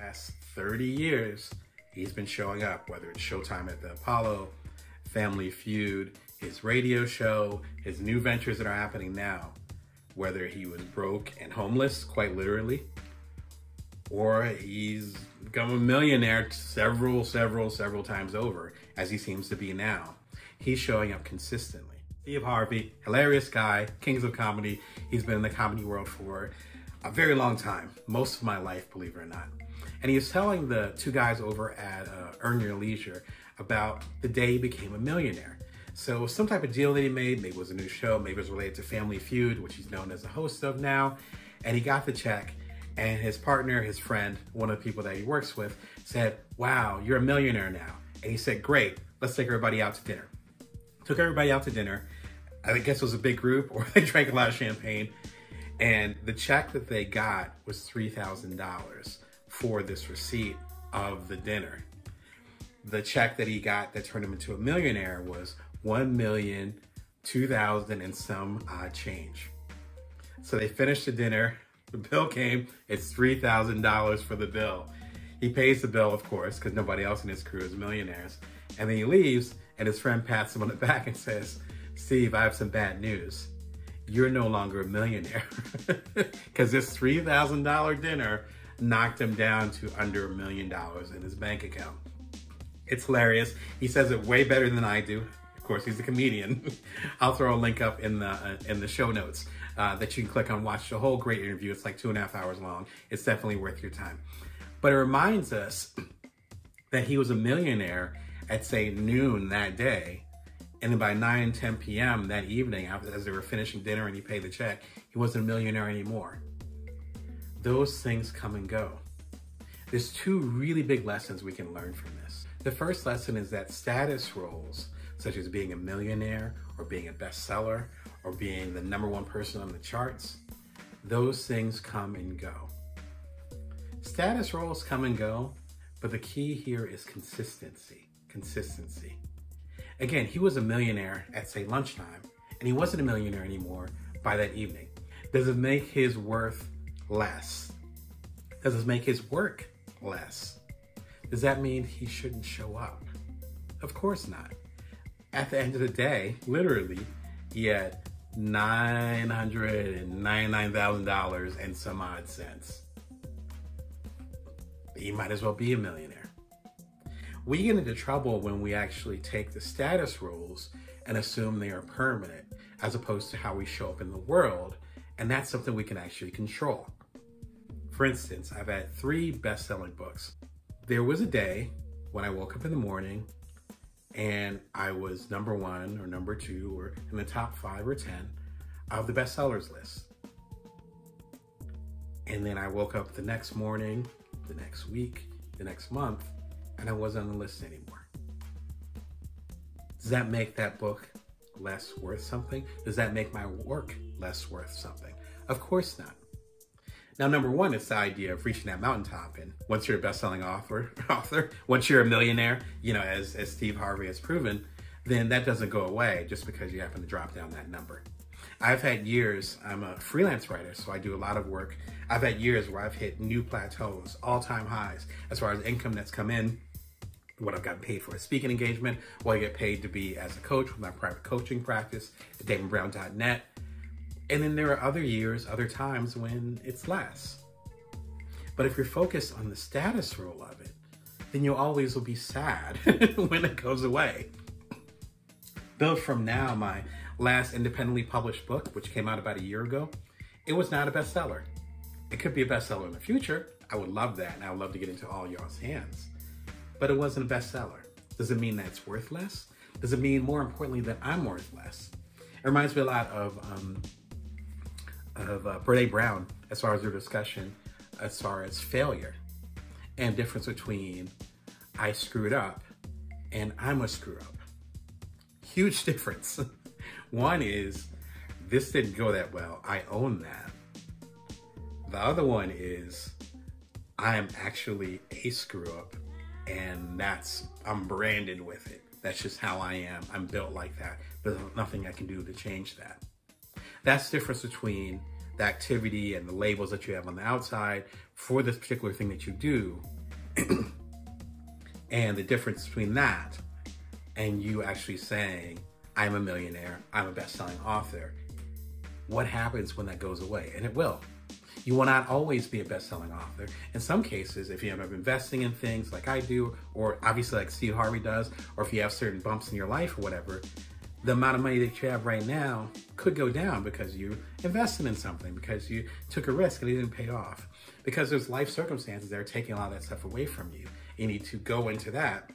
Past 30 years, he's been showing up, whether it's Showtime at the Apollo, Family Feud, his radio show, his new ventures that are happening now, whether he was broke and homeless, quite literally, or he's become a millionaire several, several, several times over, as he seems to be now. He's showing up consistently. Steve Harvey, hilarious guy, kings of comedy. He's been in the comedy world for a very long time, most of my life, believe it or not. And he was telling the two guys over at uh, Earn Your Leisure about the day he became a millionaire. So some type of deal that he made, maybe it was a new show, maybe it was related to Family Feud, which he's known as a host of now. And he got the check and his partner, his friend, one of the people that he works with, said, Wow, you're a millionaire now. And he said, Great, let's take everybody out to dinner. Took everybody out to dinner. I guess it was a big group, or they drank a lot of champagne. And the check that they got was $3,000 for this receipt of the dinner. The check that he got that turned him into a millionaire was one million two thousand and some odd change. So they finished the dinner. The bill came. It's three thousand dollars for the bill. He pays the bill, of course, because nobody else in his crew is millionaires. And then he leaves, and his friend pats him on the back and says, "Steve, I have some bad news. You're no longer a millionaire because this three thousand dollar dinner knocked him down to under a million dollars in his bank account." It's hilarious. He says it way better than I do Of course, he's a comedian. I'll throw a link up in the uh, in the show notes uh, that you can click on. Watch the whole great interview. It's like two and a half hours long. It's definitely worth your time. But it reminds us that he was a millionaire at say noon that day, and then by 9, 10 p.m. that evening, as they were finishing dinner and he paid the check, he wasn't a millionaire anymore. Those things come and go. There's two really big lessons we can learn from this. The first lesson is that status roles such as being a millionaire or being a bestseller or being the number one person on the charts, those things come and go. Status roles come and go, but the key here is consistency. Consistency. Again, he was a millionaire at, say, lunchtime, and he wasn't a millionaire anymore by that evening. Does it make his worth less? Does this make his work less? Does that mean he shouldn't show up? Of course not at the end of the day, literally, he had $999,000 and some odd cents. He might as well be a millionaire. We get into trouble when we actually take the status rules and assume they are permanent as opposed to how we show up in the world. And that's something we can actually control. For instance, I've had three best selling books. There was a day when I woke up in the morning and I was number one or number two or in the top five or 10 of the bestsellers list. And then I woke up the next morning, the next week, the next month, and I wasn't on the list anymore. Does that make that book less worth something? Does that make my work less worth something? Of course not. Now, number one, it's the idea of reaching that mountaintop. And once you're a best-selling author, author, once you're a millionaire, you know, as, as Steve Harvey has proven, then that doesn't go away just because you happen to drop down that number. I've had years, I'm a freelance writer, so I do a lot of work. I've had years where I've hit new plateaus, all-time highs, as far as income that's come in, what I've gotten paid for a speaking engagement, what I get paid to be as a coach with my private coaching practice at damonbrown.net and then there are other years, other times when it's less. But if you're focused on the status role of it, then you always will be sad when it goes away. Build From Now, my last independently published book, which came out about a year ago, it was not a bestseller. It could be a bestseller in the future. I would love that, and I would love to get into all y'all's hands. But it wasn't a bestseller. Does it mean that it's worth less? Does it mean, more importantly, that I'm worth less? It reminds me a lot of um, of uh, Brene Brown as far as their discussion as far as failure and difference between I screwed up and I'm a screw up. Huge difference. one is this didn't go that well. I own that. The other one is I am actually a screw up and that's I'm branded with it. That's just how I am. I'm built like that. There's nothing I can do to change that. That's the difference between the activity and the labels that you have on the outside for this particular thing that you do, and the difference between that and you actually saying, I'm a millionaire, I'm a best selling author, what happens when that goes away? And it will. You will not always be a best-selling author. In some cases, if you end up investing in things like I do, or obviously like Steve Harvey does, or if you have certain bumps in your life or whatever, the amount of money that you have right now could go down because you invested in something, because you took a risk and it didn't pay off. Because there's life circumstances that are taking a lot of that stuff away from you. You need to go into that.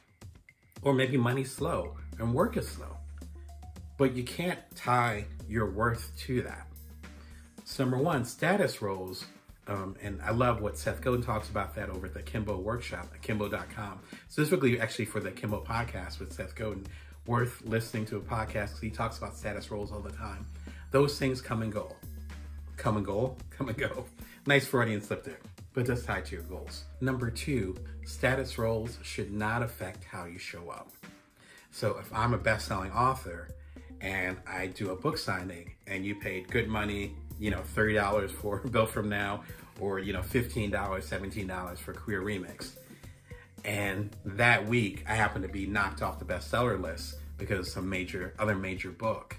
Or maybe money's slow and work is slow. But you can't tie your worth to that. So number one, status roles. Um, and I love what Seth Godin talks about that over at the Akimbo workshop at akimbo.com. Specifically, actually, for the Akimbo podcast with Seth Godin. Worth listening to a podcast because he talks about status roles all the time. Those things come and go. Come and go, come and go. Nice Freudian slip there, but just tied to your goals. Number two, status roles should not affect how you show up. So if I'm a best selling author and I do a book signing and you paid good money you know, $30 for Build From Now or, you know, $15, $17 for Career Remix. And that week, I happen to be knocked off the bestseller list because some major, other major book.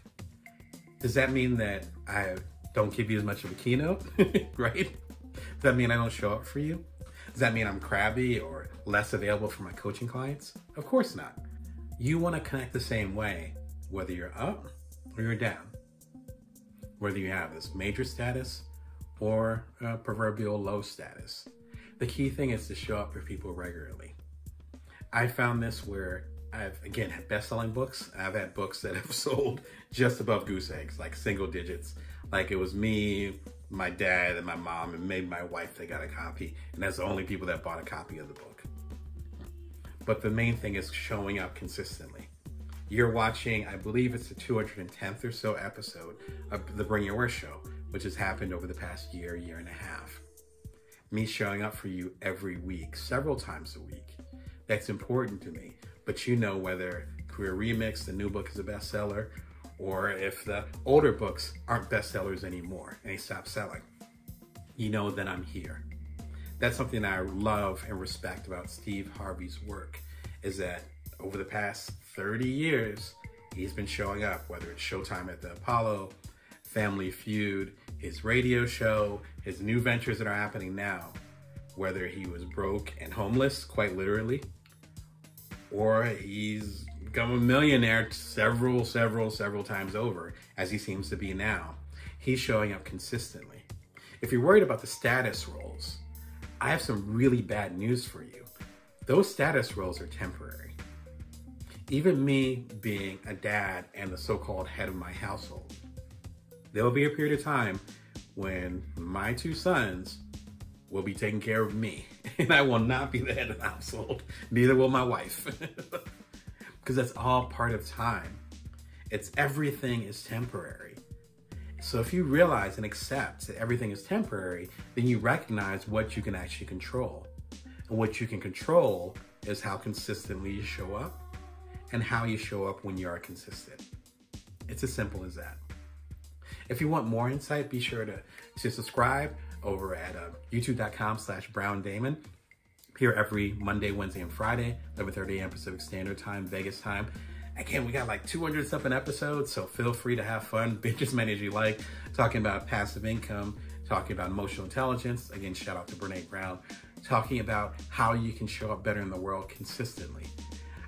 Does that mean that I don't give you as much of a keynote, right? Does that mean I don't show up for you? Does that mean I'm crabby or less available for my coaching clients? Of course not. You want to connect the same way, whether you're up or you're down whether you have this major status or proverbial low status. The key thing is to show up for people regularly. I found this where I've again had best-selling books. I've had books that have sold just above goose eggs, like single digits. Like it was me, my dad, and my mom, and maybe my wife that got a copy, and that's the only people that bought a copy of the book. But the main thing is showing up consistently. You're watching, I believe it's the 210th or so episode of the Bring Your Worth show, which has happened over the past year, year and a half. Me showing up for you every week, several times a week. That's important to me. But you know whether Career Remix, the new book, is a bestseller, or if the older books aren't bestsellers anymore and they stop selling. You know that I'm here. That's something that I love and respect about Steve Harvey's work is that over the past 30 years, he's been showing up, whether it's Showtime at the Apollo, Family Feud, his radio show, his new ventures that are happening now, whether he was broke and homeless, quite literally, or he's become a millionaire several, several, several times over, as he seems to be now. He's showing up consistently. If you're worried about the status roles, I have some really bad news for you. Those status roles are temporary even me being a dad and the so-called head of my household, there will be a period of time when my two sons will be taking care of me and I will not be the head of the household. Neither will my wife. because that's all part of time. It's everything is temporary. So if you realize and accept that everything is temporary, then you recognize what you can actually control. And what you can control is how consistently you show up and how you show up when you are consistent. It's as simple as that. If you want more insight, be sure to, to subscribe over at uh, youtube.com slash brown damon. Here every Monday, Wednesday, and Friday, 11.30 a.m. Pacific Standard Time, Vegas time. Again, we got like 200 something episodes, so feel free to have fun, binge as many as you like, talking about passive income, talking about emotional intelligence. Again, shout out to Brene Brown, talking about how you can show up better in the world consistently.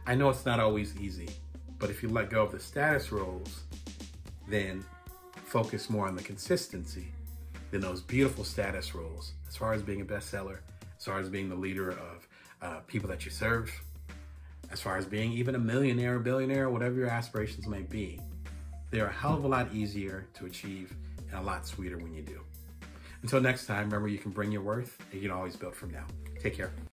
I know it's not always easy, but if you let go of the status roles, then focus more on the consistency than those beautiful status roles as far as being a bestseller, as far as being the leader of uh, people that you serve, as far as being even a millionaire, billionaire, whatever your aspirations may be. They're a hell of a lot easier to achieve and a lot sweeter when you do. Until next time, remember you can bring your worth and you can always build from now. Take care.